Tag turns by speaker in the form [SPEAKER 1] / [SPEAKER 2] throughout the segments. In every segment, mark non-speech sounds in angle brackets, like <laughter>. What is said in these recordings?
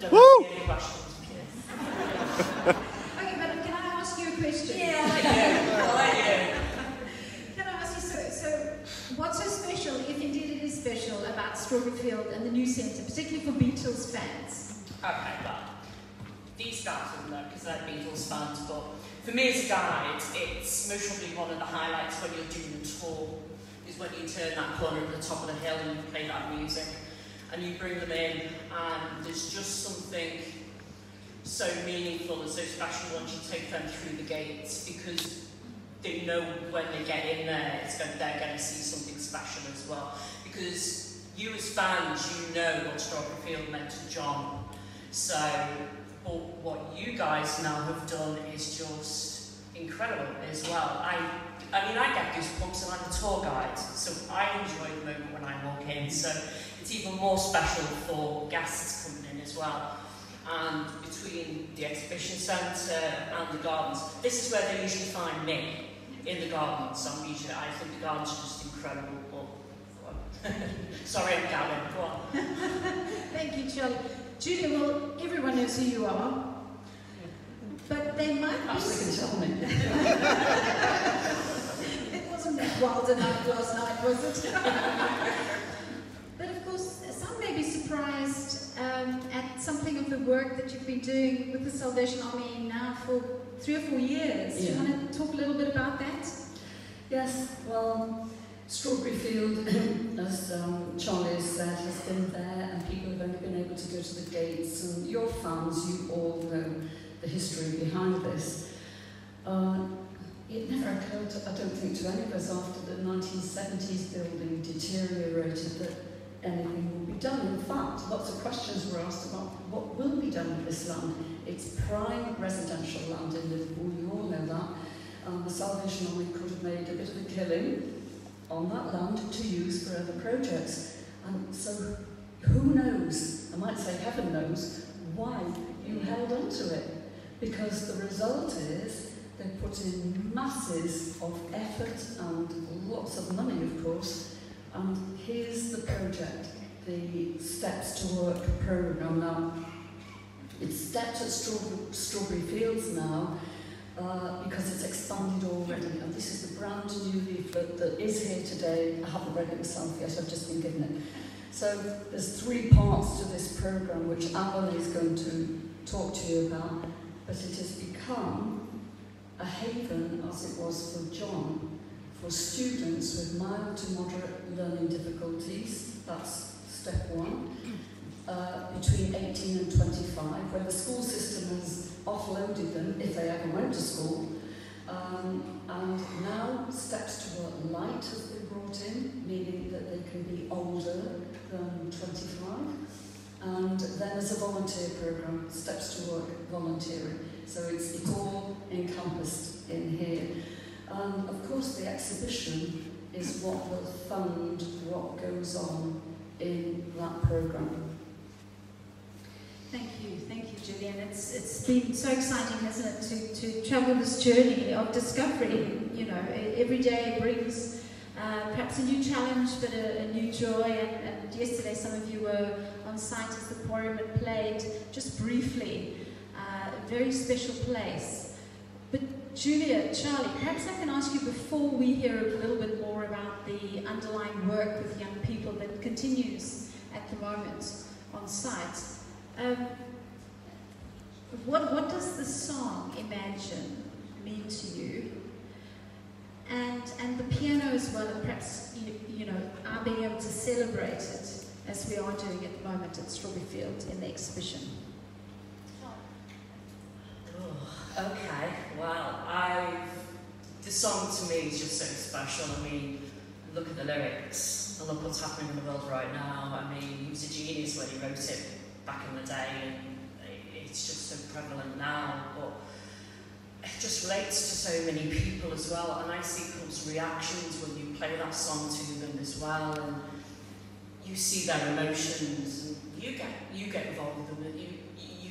[SPEAKER 1] Don't
[SPEAKER 2] Woo!
[SPEAKER 1] ask me any questions. <laughs>
[SPEAKER 3] Okay, but can I ask you a question?
[SPEAKER 1] Yeah, I like you. Oh, I like you.
[SPEAKER 3] Can I ask you, so, so what's so special, if indeed it is special, about Strawberry Field and the new centre, particularly for Beatles fans?
[SPEAKER 1] Okay, well, these guys wouldn't know because they're Beatles fans, but for me as a guide, it's most probably one of the highlights when you're doing a tour, is when you turn that corner at the top of the hill and you play that music, and you bring them in, and there's just something so meaningful and so special once you take them through the gates, because they know when they get in there, it's going, they're going to see something special as well. Because you as fans, you know what Strawberry Field meant to John. So, but what you guys now have done is just incredible as well. I, I mean, I get goosebumps and I'm a tour guide, so I enjoy the moment when I walk in. So it's even more special for guests coming in as well. And between the exhibition centre and the gardens, this is where they usually find me in the gardens. I'm usually, I think the gardens are just incredible. But, <laughs> sorry, I'm Gavin. Go on. <laughs>
[SPEAKER 3] Thank you, Charlie. Julia, well, everyone knows who you are, but they might be...
[SPEAKER 4] Perhaps they can <laughs> tell me.
[SPEAKER 3] It wasn't that wild night last night, was it? <laughs> but of course, some may be surprised um, at something of the work that you've been doing with the Salvation Army now for three or four years. Do you want to talk a little bit about that?
[SPEAKER 4] Yes, well, Strawberry Field, <clears throat> as um, Charlie said, has been there and people have only been able to go to the gates and your fans, you all know the history behind this. Uh, it never occurred, to, I any of us after the 1970s building deteriorated that anything will be done. In fact, lots of questions were asked about what will be done with this land. It's prime residential land in Liverpool, you all know that. And the Salvation Army could have made a bit of a killing on that land to use for other projects. And so, who knows, I might say heaven knows, why you held on to it. Because the result is they put in masses of effort and lots of money, of course. And here's the project, the Steps to Work programme. Now, it's Steps at Strawberry, Strawberry Fields now, uh, because it's expanded already. And this is the brand new leaflet that is here today. I haven't read it myself yet, I've just been given it. So there's three parts to this programme which Alan is going to talk to you about, but it has become a haven, as it was for John, for students with mild to moderate learning difficulties. That's step one. Uh, between 18 and 25, where the school system has offloaded them if they ever went to school. Um, and now Steps to Work Light has been brought in, meaning that they can be older than 25. And then there's a volunteer programme, Steps to Work Volunteering. So it's, it's all encompassed in here. And of course the exhibition is what will fund what goes on in that programme.
[SPEAKER 3] Thank you, thank you, Julian. It's it's been so exciting, hasn't it, to, to travel this journey of discovery. You know, every day brings uh, perhaps a new challenge, but a, a new joy. And, and yesterday, some of you were on site as the had played, just briefly. A very special place. But Julia, Charlie, perhaps I can ask you before we hear a little bit more about the underlying work with young people that continues at the moment on site. Um, what, what does the song Imagine mean to you? And, and the piano as well, and perhaps you, you know, are being able to celebrate it as we are doing at the moment at Strawberry Field in the exhibition.
[SPEAKER 1] Oh, okay, well, I the song to me is just so special. I mean, look at the lyrics and look what's happening in the world right now. I mean, he was a genius when he wrote it back in the day, and it's just so prevalent now. But it just relates to so many people as well, and I see people's reactions when you play that song to them as well, and you see their emotions, and you get you get involved with them, you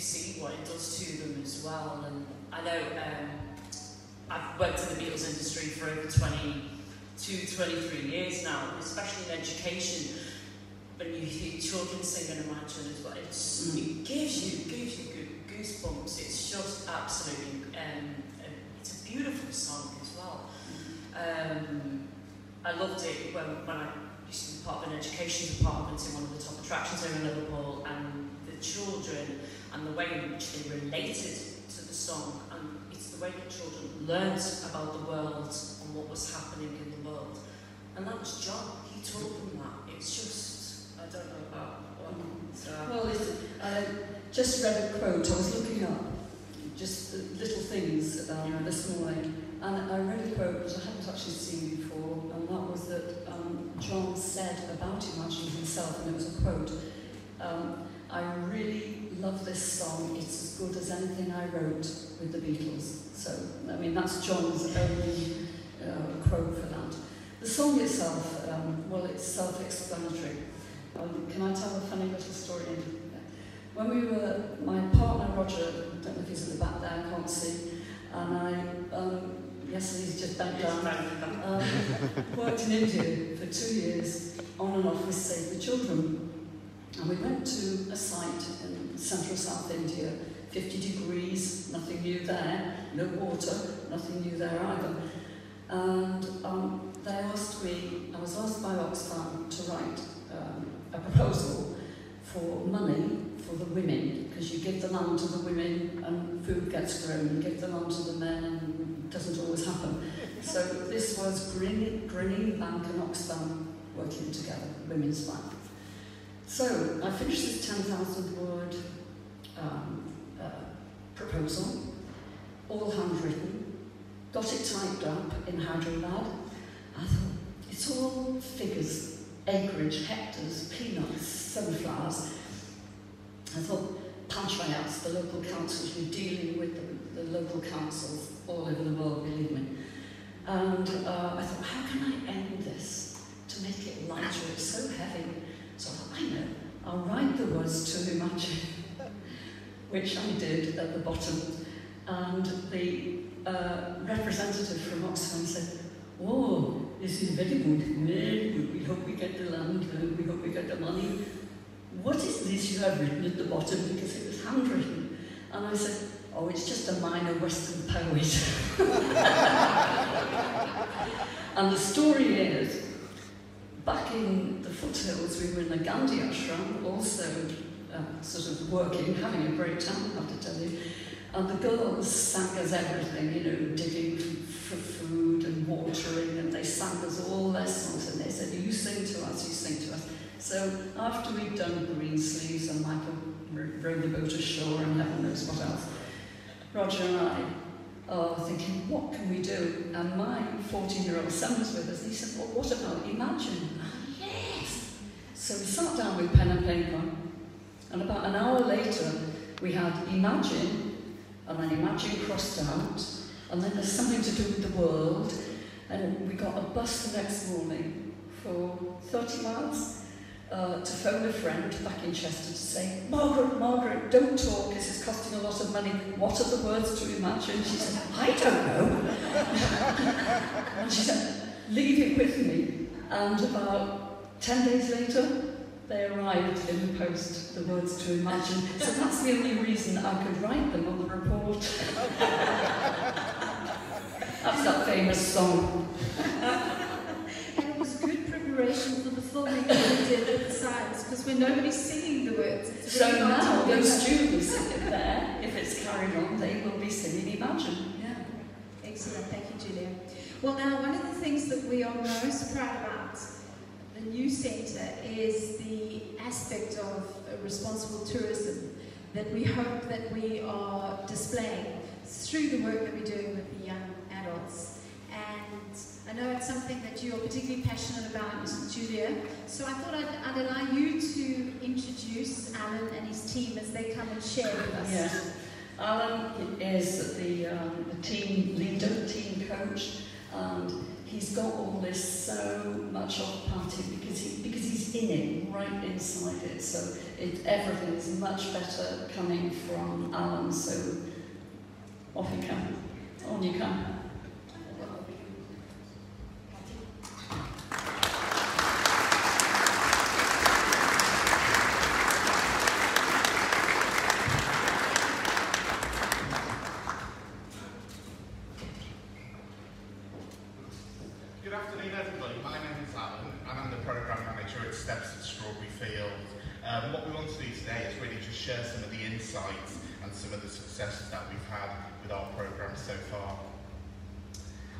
[SPEAKER 1] see what it does to them as well. And I know um, I've worked in the Beatles industry for over 22, 23 years now, especially in education. When you hear children singing and imagine as well, it's,
[SPEAKER 4] mm.
[SPEAKER 1] it gives you gives you goosebumps. It's just absolutely, um, um, it's a beautiful song as well. Um, I loved it when, when I used to be part of an education department in one of the top attractions over in Liverpool, and the children and the way in which they related to the song. And it's the way the children learnt about the world and what was happening in the world. And that was John. He told them that. It's just, I don't know about one. So.
[SPEAKER 4] Well, it's, I um, just read a quote. I was looking up just little things um,
[SPEAKER 1] yeah.
[SPEAKER 4] this morning. And I read a quote which I hadn't actually seen before, and that was that um, John said about imagining himself, and it was a quote, um, I really love this song. It's as good as anything I wrote with the Beatles. So, I mean, that's John's only uh, quote for that. The song itself, um, well, it's self-explanatory. Um, can I tell a funny little story? When we were, my partner Roger, I don't know if he's at the back there, I can't see, and I, um, yes, he's just bent down, um, worked in India for two years, on and off with Save the Children. And we went to a site in central South India, 50 degrees, nothing new there, no water, nothing new there either. And um, they asked me, I was asked by Oxfam to write um, a proposal for money for the women, because you give the land to the women and food gets grown, you give the land to the men and it doesn't always happen. So this was Grameen, Grameen Bank and Oxfam working together, Women's Bank. So I finished this 10,000 word um, uh, proposal, all handwritten, got it typed up in Hyderabad. I thought, it's all figures, acreage, hectares, peanuts, sunflowers. I thought, Panchayats, the local councils, we're dealing with the, the local councils all over the world, believe me. And uh, I thought, how can I end this to make it lighter? It's so heavy. So I know, I'll write the words to Imagine, which I did at the bottom. And the uh, representative from Oxfam said, Oh, this is very good, very good. We hope we get the land, uh, we hope we get the money. What is this you have written at the bottom? Because it was handwritten. And I said, Oh, it's just a minor Western poet. <laughs> and the story is, back in the foothills, we were in the Gandhi ashram, also uh, sort of working, having a great time, I have to tell you. And the girls sang us everything, you know, digging for food and watering, and they sang us all their songs, and they said, you sing to us, you sing to us. So after we'd done Greensleeves and Michael rowed the boat ashore and heaven knows what else, Roger and I are thinking, what can we do? And my 14-year-old son was with us, and he said, well, what about Imagine? Ah, yes! So we sat down with pen and paper, and about an hour later, we had Imagine, and then Imagine crossed out, and then there's something to do with the world, and we got a bus the next morning for 30 miles uh, to phone a friend back in Chester to say, Margaret, Margaret, don't talk, this is costing a lot of money. What are the words to imagine? She said, I don't know. and she said, leave it with me. And about 10 days later, they arrived in the post, the words to imagine. So that's the only reason I could write them on the report. <laughs> that's that famous song. <laughs>
[SPEAKER 3] And it was good preparation for the filming that we did at the sites, because when nobody's singing the words,
[SPEAKER 4] So
[SPEAKER 3] really hard
[SPEAKER 4] now those students <laughs> there, if it's carried on, they will be singing Imagine. Yeah.
[SPEAKER 3] Excellent, thank you, Julia. Well, now, one of the things that we are most proud about the new centre is the aspect of responsible tourism that we hope that we are displaying through the work that we're doing with the young adults. And I know it's something that you're particularly passionate about. Julia. So I thought I'd, I'd allow you to introduce Alan and his team as they come and share with us.
[SPEAKER 4] Yes. Alan is the, um, the team leader, team coach, and he's got all this so much of the party because he because he's in it, right inside it. So it, everything is much better coming from Alan. So off you come, on you come.
[SPEAKER 2] Good afternoon, everybody. My name share some of the insights and some of the successes that we've had with our programme so far.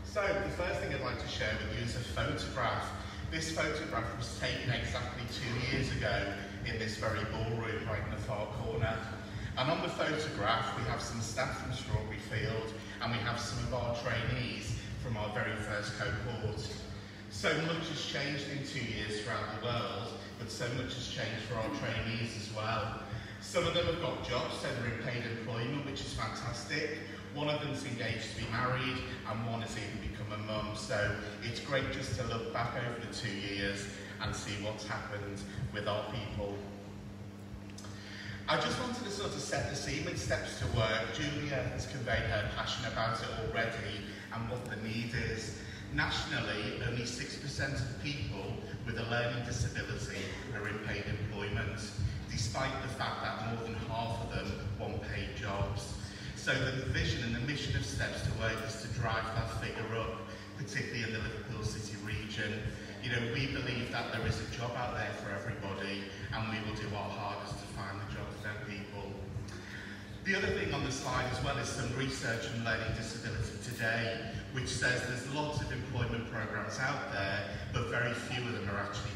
[SPEAKER 2] So the first thing I'd like to share with you is a photograph. This photograph was taken exactly two years ago in this very ballroom right in the far corner. And on the photograph we have some staff from Strawberry Field and we have some of our trainees from our very first cohort. So much has changed in two years throughout the world, but so much has changed for our trainees as well. Some of them have got jobs, so they're in paid employment, which is fantastic. One of them's engaged to be married, and one has even become a mum. So it's great just to look back over the two years and see what's happened with our people. I just wanted to sort of set the scene with steps to work. Julia has conveyed her passion about it already and what the need is. Nationally, only 6% of people with a learning disability are in paid employment, despite the fact that more than half of them want paid jobs. So the vision and the mission of Steps to Work is to drive that figure up, particularly in the Liverpool City region. You know, we believe that there is a job out there for everybody and we will do our hardest to find the job for them people. The other thing on the slide as well is some research on learning disability today, which says there's lots of employment programs out there, but very few of them are actually